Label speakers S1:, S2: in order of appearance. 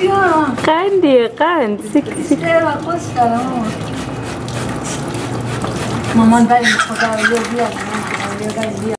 S1: اي تشيا
S2: Kandi, kan. Sik, sik.
S1: استوى قصة ماما ماما باين خدا باين بيها